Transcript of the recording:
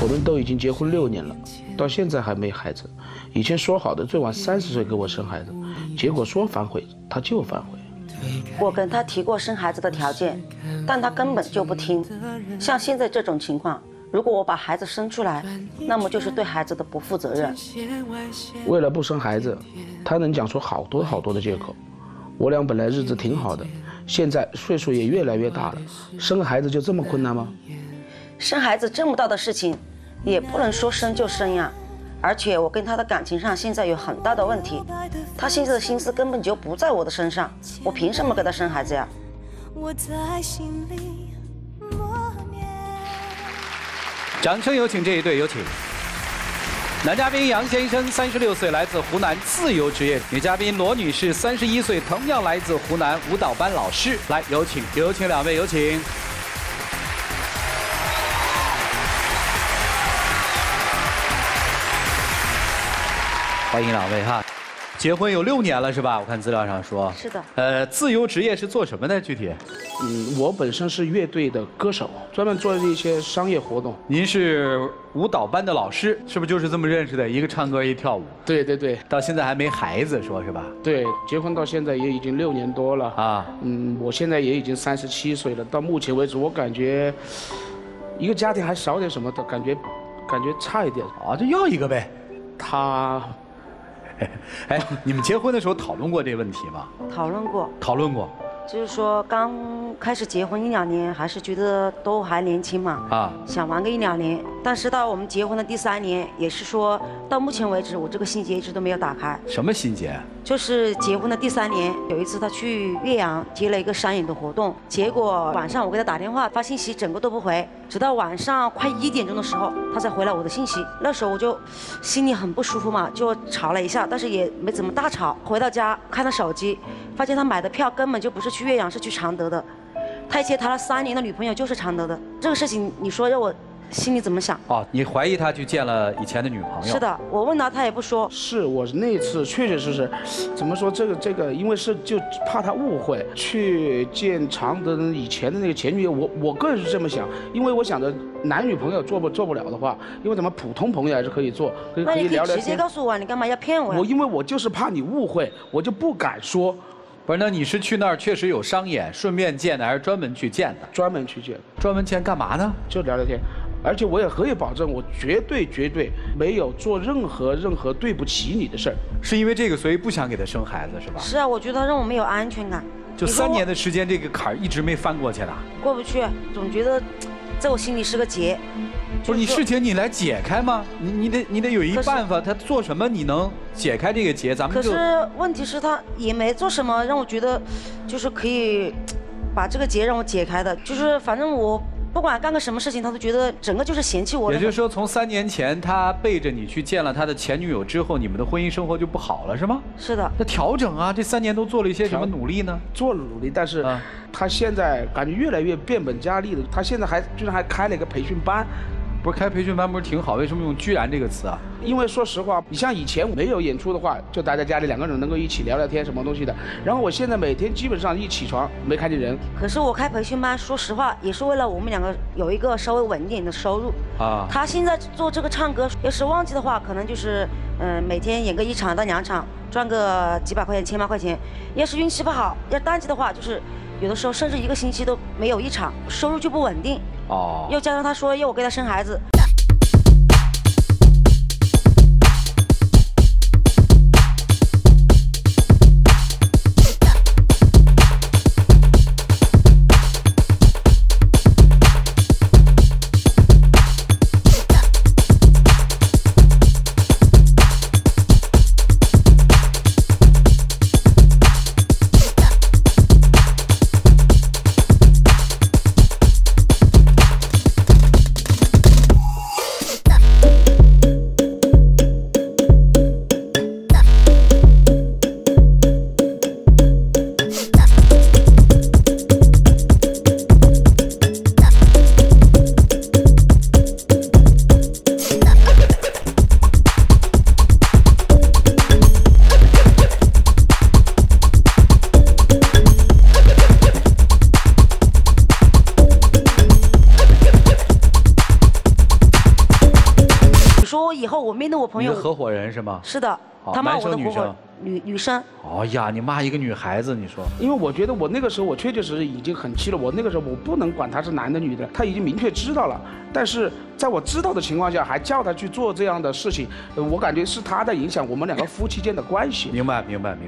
我们都已经结婚六年了，到现在还没孩子。以前说好的最晚三十岁给我生孩子，结果说反悔他就反悔。我跟他提过生孩子的条件，但他根本就不听。像现在这种情况，如果我把孩子生出来，那么就是对孩子的不负责任。为了不生孩子，他能讲出好多好多的借口。我俩本来日子挺好的，现在岁数也越来越大了，生个孩子就这么困难吗？生孩子这么大的事情，也不能说生就生呀。而且我跟他的感情上现在有很大的问题，他现在的心思根本就不在我的身上，我凭什么给他生孩子呀？掌声有请这一对，有请。男嘉宾杨先生，三十六岁，来自湖南，自由职业；女嘉宾罗女士，三十一岁，同样来自湖南，舞蹈班老师。来，有请，有请两位，有请。欢迎两位哈，结婚有六年了是吧？我看资料上说。是的。呃，自由职业是做什么的？具体？嗯，我本身是乐队的歌手，专门做一些商业活动。您是舞蹈班的老师，是不是就是这么认识的？一个唱歌，一跳舞。对对对。到现在还没孩子，说是吧？对，结婚到现在也已经六年多了啊。嗯，我现在也已经三十七岁了。到目前为止，我感觉一个家庭还少点什么的感觉，感觉差一点。啊，就要一个呗。他。哎，你们结婚的时候讨论过这个问题吗？讨论过。讨论过。就是说，刚开始结婚一两年，还是觉得都还年轻嘛，啊，想玩个一两年。但是到我们结婚的第三年，也是说到目前为止，我这个心结一直都没有打开。什么心结？就是结婚的第三年，有一次他去岳阳接了一个商演的活动，结果晚上我给他打电话发信息，整个都不回，直到晚上快一点钟的时候，他才回来我的信息。那时候我就心里很不舒服嘛，就吵了一下，但是也没怎么大吵。回到家看他手机。发现他买的票根本就不是去岳阳，是去常德的。他以前谈了三年的女朋友就是常德的。这个事情，你说让我心里怎么想？哦，你怀疑他去见了以前的女朋友？是的，我问他，他也不说。是我那次确确实实，怎么说这个这个，因为是就怕他误会去见常德以前的那个前女友。我我个人是这么想，因为我想着男女朋友做不做不了的话，因为咱们普通朋友还是可以做，可以可以聊聊天。直接告诉我，你干嘛要骗我？我因为我就是怕你误会，我就不敢说。不是，那你是去那儿确实有商演，顺便见的，还是专门去见的？专门去见，专门见干嘛呢？就聊聊天，而且我也可以保证，我绝对绝对没有做任何任何对不起你的事儿。是因为这个，所以不想给他生孩子，是吧？是啊，我觉得让我没有安全感。就三年的时间，这个坎儿一直没翻过去的。过不去，总觉得 在我心里是个结。不是你事情你来解开吗？你你得你得有一办法，他做什么你能解开这个结？咱们可是问题是他也没做什么，让我觉得就是可以把这个结让我解开的。就是反正我不管干个什么事情，他都觉得整个就是嫌弃我。也就是说，从三年前他背着你去见了他的前女友之后，你们的婚姻生活就不好了，是吗？是的。那调整啊，这三年都做了一些什么努力呢？做了努力，但是他现在感觉越来越变本加厉的。他现在还居然还开了一个培训班。不是开培训班不是挺好？为什么用“居然”这个词啊？因为说实话，你像以前没有演出的话，就待在家里，两个人能够一起聊聊天，什么东西的。然后我现在每天基本上一起床没看见人。可是我开培训班，说实话也是为了我们两个有一个稍微稳定的收入啊。他现在做这个唱歌，要是旺季的话，可能就是嗯每天演个一场到两场，赚个几百块钱、千把块钱。要是运气不好，要淡季的话，就是有的时候甚至一个星期都没有一场，收入就不稳定。哦，又加上他说要我给他生孩子。我以后我面对我朋友你的，合伙人是吗？是的好，他骂男我的合伙女生女女生，哦呀，你骂一个女孩子，你说因为我觉得我那个时候我确确实实已经很气了，我那个时候我不能管他是男的女的，他已经明确知道了。但是在我知道的情况下，还叫他去做这样的事情，呃我感觉是他在影响我们两个夫妻间的关系。明白明白明白。